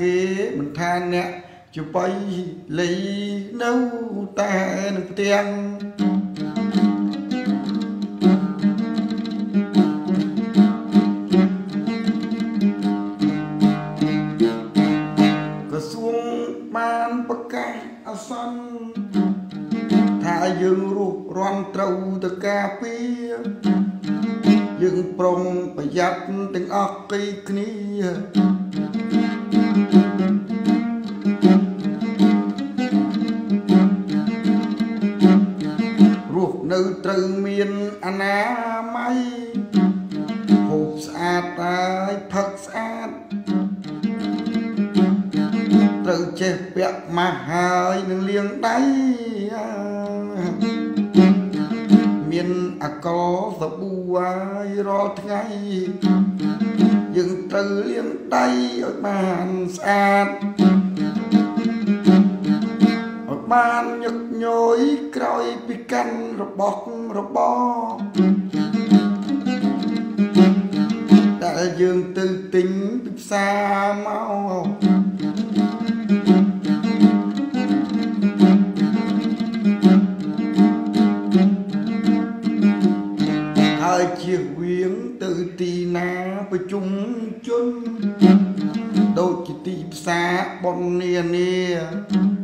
គេមិនថាអ្នកជបៃលីនៅតែនឹងផ្ទាំងយើងរស់រាន់ត្រូវទៅការពារយើងប្រុងប្រយ័ត្នទាំងអស់គីគ្នា នៅត្រូវមានអនាម័យហូបស្អាតហើយផឹកស្អាតត្រូវចេះពាក់ម៉ាស់ហើយនឹងលាងដៃមានអកលសប៊ូហើយរាល់ថ្ងៃយើងត្រូវលាងដៃឲ្យបានស្អាតឲ្យ បានញឹកញយក្រោយពីកាន់របស់របរដែលយើងទៅទិញពីផ្សារមកប្រជុំជនដូចជាទីផ្សារបននានា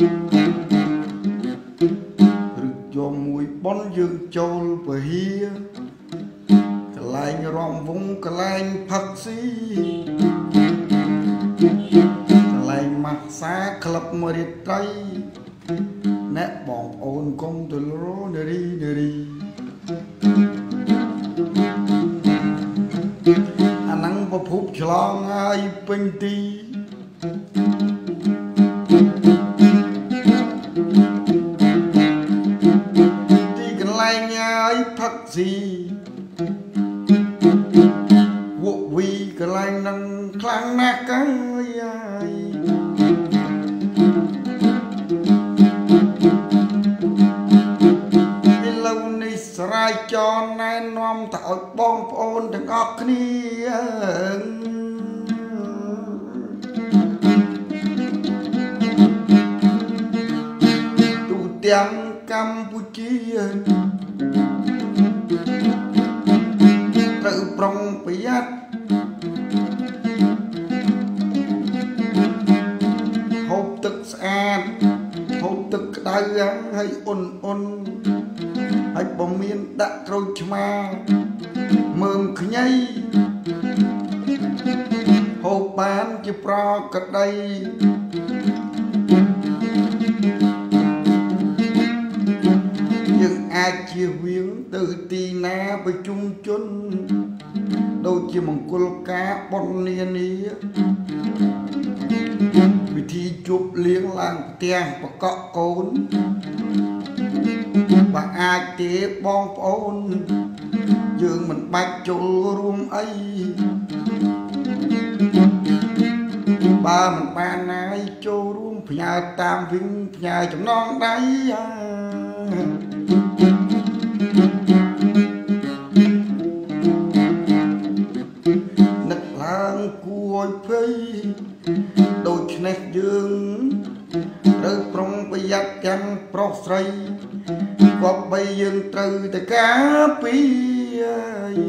ឬយកមួយបនយើងចូលពហិកន្លែងរំវងកន្លែងផឹកស៊ីកន្លែងម៉ាស្សាក្លឹបមរិត្រី អ្នកបងអូនកុំទលរនារីនារីភពឆ្លងហើយពេញទីទី ទឹកស្អាតហូបទឹកក្តៅហើយអ៊ុនអ៊ុនហអាចបំមានដាក់ក្រូចឆ្មាមើមខ្ញីហូបបានជាប្រកដីយើងអាចជៀសវាងទៅទីណាប្រជុំជន ដូចជាមង្គលការបននានា វិធីជប់លៀងឡើងផ្ទះបកក់កូនបើអាចទេបងប្អូន យើងមិនបាច់ចូលរួមអីបើមិនបានណាយចូលរួមផ្ញើតាមវិញផ្ញើចំណងដៃនឹ យ័ត្នទាំងប្រុសស្រីគប្បីយើងត្រូវតែការពារ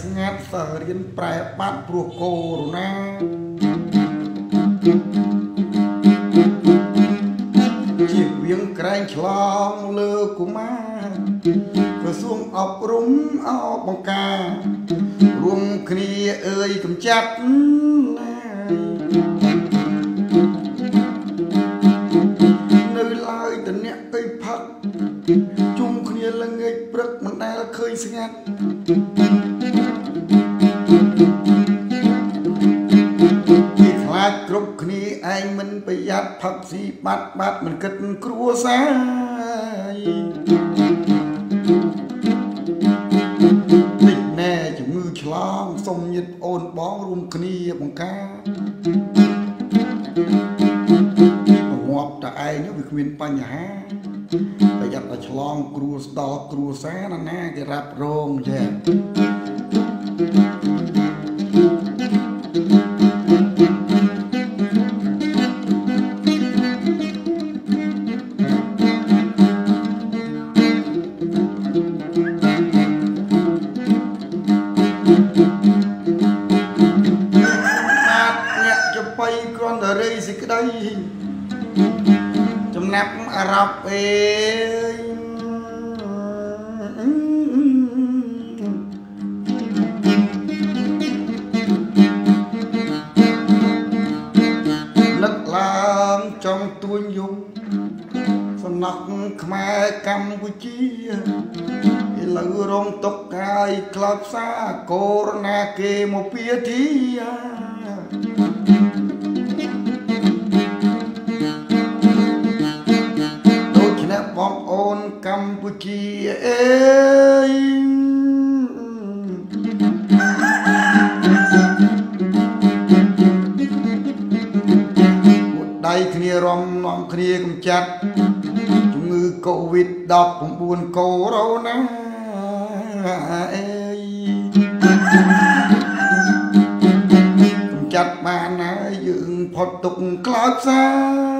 ស្ងាត់សិស្សរៀនប្រែបាត់ព្រោះកូវីដ ឆ្លងលើកុមារក្រសួងអប់រំអបបង្ការរួមគ្នាអើយកំចាត់ណានៅឡើយតអ្នកទៅផឹកជុំគ្នាល្ងាចព្រឹកមិនដែលឃើញស្ងាត់គ្រប់គ្នាឯងមិនប្រយ័ត្នផឹកស៊ីបាត់បាត់មិនគិតគ្រួសារ នេះណែជំងឺឆ្លងសុំញាតិអូនបងរួមគ្នាបង្ការងាប់តែឯងវាគ្មានបញ្ហាប្រយ័ត្នតែឆ្លង គ្រួស្ដល់គ្រួសារណាណាគេរ៉ាប់រងចេះ ចំណាប់អារ៉ាប់អេនឹកឡើងចំទួញយំសំណក់ខ្មែរកម្ពុជាឥឡូវរងទុកកាយក្លោបផ្សារកូរណាគេមកពីធា នកម្ពុជាអេយមួយដៃគ្នារំនាំគ្នាកំចាត់ជំងឺកូវីដ19កូរ៉ូណាអេយកំចាត់បានហើយយើងផុតទុកខ្លោចផ្សា